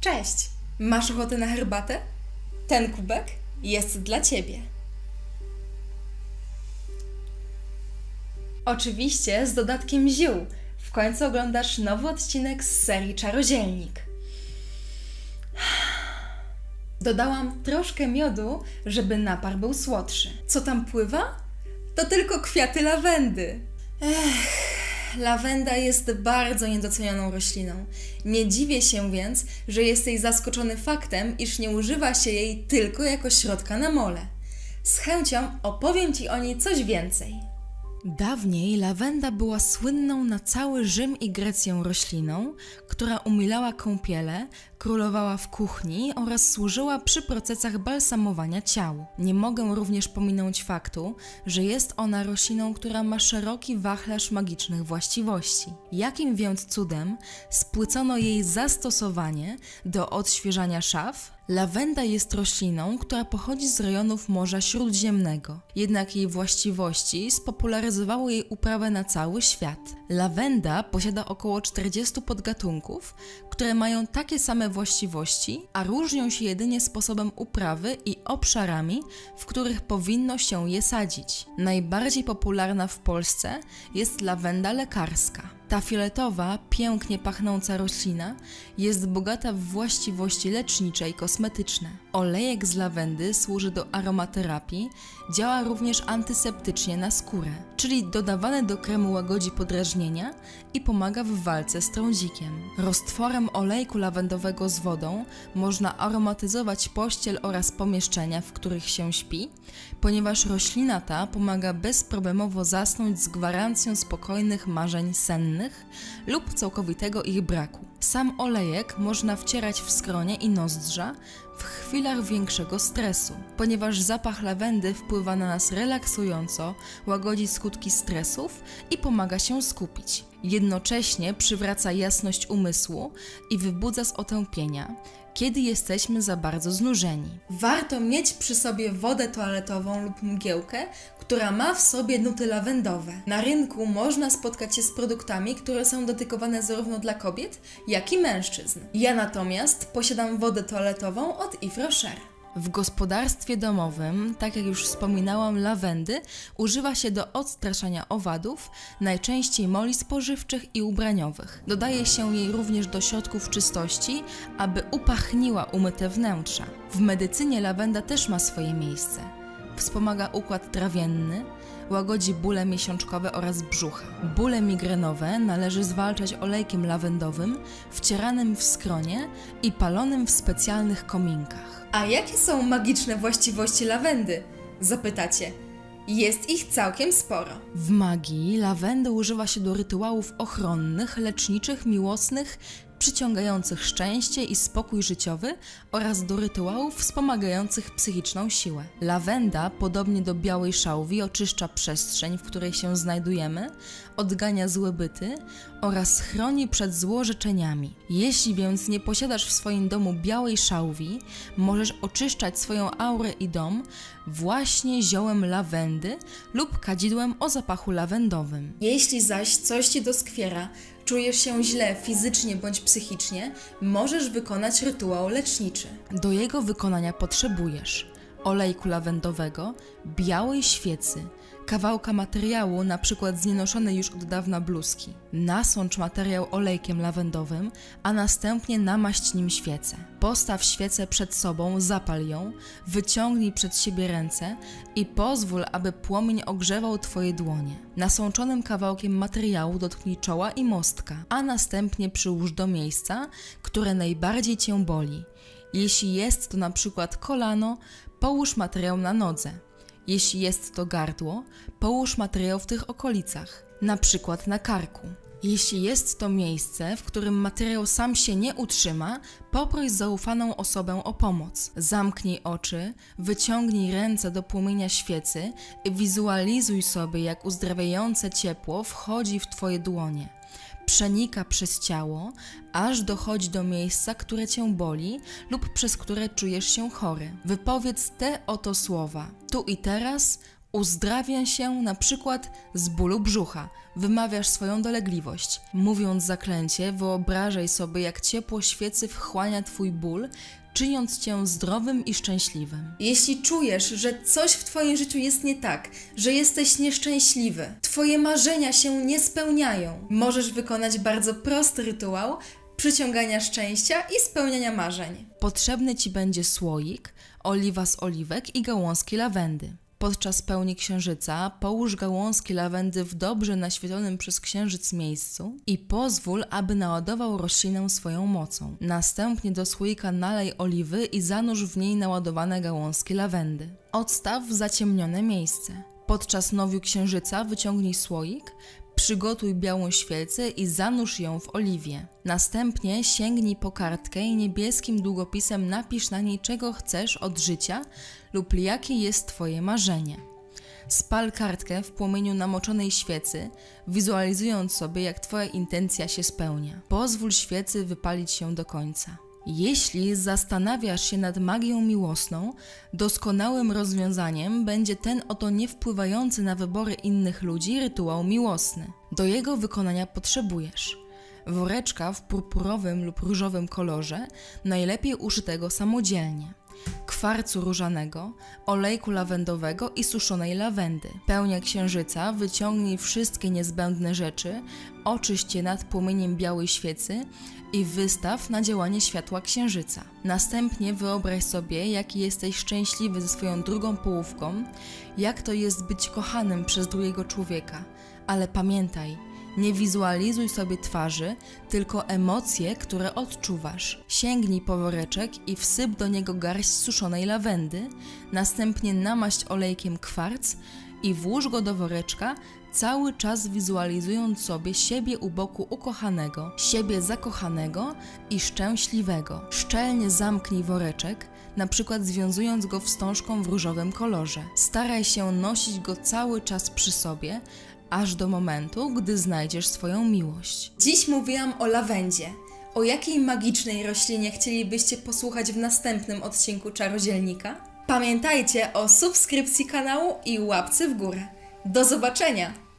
Cześć! Masz ochotę na herbatę? Ten kubek jest dla ciebie. Oczywiście z dodatkiem ziół. W końcu oglądasz nowy odcinek z serii Czarodzielnik. Dodałam troszkę miodu, żeby napar był słodszy. Co tam pływa? To tylko kwiaty lawendy. Ech, lawenda jest bardzo niedocenioną rośliną. Nie dziwię się więc, że jesteś zaskoczony faktem, iż nie używa się jej tylko jako środka na mole. Z chęcią opowiem Ci o niej coś więcej. Dawniej lawenda była słynną na cały Rzym i Grecję rośliną, która umilała kąpiele, królowała w kuchni oraz służyła przy procesach balsamowania ciał. Nie mogę również pominąć faktu, że jest ona rośliną, która ma szeroki wachlarz magicznych właściwości. Jakim więc cudem spłycono jej zastosowanie do odświeżania szaf, Lawenda jest rośliną, która pochodzi z rejonów Morza Śródziemnego, jednak jej właściwości spopularyzowały jej uprawę na cały świat. Lawenda posiada około 40 podgatunków, które mają takie same właściwości, a różnią się jedynie sposobem uprawy i obszarami, w których powinno się je sadzić. Najbardziej popularna w Polsce jest lawenda lekarska. Ta fioletowa, pięknie pachnąca roślina jest bogata w właściwości lecznicze i kosmetyczne. Olejek z lawendy służy do aromaterapii, działa również antyseptycznie na skórę, czyli dodawany do kremu łagodzi podrażnienia i pomaga w walce z trądzikiem. Roztworem olejku lawendowego z wodą można aromatyzować pościel oraz pomieszczenia, w których się śpi, ponieważ roślina ta pomaga bezproblemowo zasnąć z gwarancją spokojnych marzeń sennych lub całkowitego ich braku. Sam olejek można wcierać w skronie i nozdrza w chwilach większego stresu, ponieważ zapach lawendy wpływa na nas relaksująco, łagodzi skutki stresów i pomaga się skupić. Jednocześnie przywraca jasność umysłu i wybudza z otępienia, kiedy jesteśmy za bardzo znużeni. Warto mieć przy sobie wodę toaletową lub mgiełkę, która ma w sobie nuty lawendowe. Na rynku można spotkać się z produktami, które są dedykowane zarówno dla kobiet, jak i mężczyzn. Ja natomiast posiadam wodę toaletową od Yves Rocher. W gospodarstwie domowym, tak jak już wspominałam, lawendy używa się do odstraszania owadów, najczęściej moli spożywczych i ubraniowych. Dodaje się jej również do środków czystości, aby upachniła umyte wnętrza. W medycynie lawenda też ma swoje miejsce. Wspomaga układ trawienny, łagodzi bóle miesiączkowe oraz brzucha. Bóle migrenowe należy zwalczać olejkiem lawendowym, wcieranym w skronie i palonym w specjalnych kominkach. A jakie są magiczne właściwości lawendy? Zapytacie. Jest ich całkiem sporo. W magii lawendy używa się do rytuałów ochronnych, leczniczych, miłosnych, przyciągających szczęście i spokój życiowy oraz do rytuałów wspomagających psychiczną siłę. Lawenda, podobnie do białej szałwi, oczyszcza przestrzeń, w której się znajdujemy, odgania złe byty oraz chroni przed złorzeczeniami. Jeśli więc nie posiadasz w swoim domu białej szałwi, możesz oczyszczać swoją aurę i dom właśnie ziołem lawendy lub kadzidłem o zapachu lawendowym. Jeśli zaś coś ci doskwiera, czujesz się źle fizycznie bądź psychicznie, możesz wykonać rytuał leczniczy. Do jego wykonania potrzebujesz olejku lawendowego, białej świecy, kawałka materiału, na przykład z nienoszonej już od dawna bluzki. Nasącz materiał olejkiem lawendowym, a następnie namaść nim świecę. Postaw świecę przed sobą, zapal ją, wyciągnij przed siebie ręce i pozwól, aby płomień ogrzewał Twoje dłonie. Nasączonym kawałkiem materiału dotknij czoła i mostka, a następnie przyłóż do miejsca, które najbardziej Cię boli. Jeśli jest to na przykład kolano, połóż materiał na nodze. Jeśli jest to gardło, połóż materiał w tych okolicach, na przykład na karku. Jeśli jest to miejsce, w którym materiał sam się nie utrzyma, poproś zaufaną osobę o pomoc. Zamknij oczy, wyciągnij ręce do płomienia świecy i wizualizuj sobie, jak uzdrawiające ciepło wchodzi w Twoje dłonie przenika przez ciało, aż dochodzi do miejsca, które cię boli lub przez które czujesz się chory. Wypowiedz te oto słowa: Tu i teraz Uzdrawia się na przykład z bólu brzucha. Wymawiasz swoją dolegliwość. Mówiąc zaklęcie, wyobrażaj sobie, jak ciepło świecy wchłania twój ból, czyniąc cię zdrowym i szczęśliwym. Jeśli czujesz, że coś w twoim życiu jest nie tak, że jesteś nieszczęśliwy, twoje marzenia się nie spełniają, możesz wykonać bardzo prosty rytuał przyciągania szczęścia i spełniania marzeń. Potrzebny ci będzie słoik, oliwa z oliwek i gałązki lawendy. Podczas pełni księżyca połóż gałązki lawendy w dobrze naświetlonym przez księżyc miejscu i pozwól, aby naładował roślinę swoją mocą. Następnie do słoika nalej oliwy i zanurz w niej naładowane gałązki lawendy. Odstaw w zaciemnione miejsce. Podczas nowiu księżyca wyciągnij słoik, Przygotuj białą świecę i zanurz ją w oliwie. Następnie sięgnij po kartkę i niebieskim długopisem napisz na niej, czego chcesz od życia lub jakie jest Twoje marzenie. Spal kartkę w płomieniu namoczonej świecy, wizualizując sobie, jak Twoja intencja się spełnia. Pozwól świecy wypalić się do końca. Jeśli zastanawiasz się nad magią miłosną, doskonałym rozwiązaniem będzie ten oto niewpływający na wybory innych ludzi rytuał miłosny. Do jego wykonania potrzebujesz woreczka w purpurowym lub różowym kolorze, najlepiej uszytego samodzielnie, kwarcu różanego, olejku lawendowego i suszonej lawendy. Pełnia księżyca, wyciągnij wszystkie niezbędne rzeczy, oczyść je nad płomieniem białej świecy i wystaw na działanie światła księżyca. Następnie wyobraź sobie, jaki jesteś szczęśliwy ze swoją drugą połówką, jak to jest być kochanym przez drugiego człowieka. Ale pamiętaj, nie wizualizuj sobie twarzy, tylko emocje, które odczuwasz. Sięgnij po woreczek i wsyp do niego garść suszonej lawendy, następnie namaść olejkiem kwarc i włóż go do woreczka, cały czas wizualizując sobie siebie u boku ukochanego, siebie zakochanego i szczęśliwego. Szczelnie zamknij woreczek, na przykład związując go wstążką w różowym kolorze. Staraj się nosić go cały czas przy sobie, aż do momentu, gdy znajdziesz swoją miłość. Dziś mówiłam o lawendzie. O jakiej magicznej roślinie chcielibyście posłuchać w następnym odcinku Czarodzielnika? Pamiętajcie o subskrypcji kanału i łapce w górę. Do zobaczenia!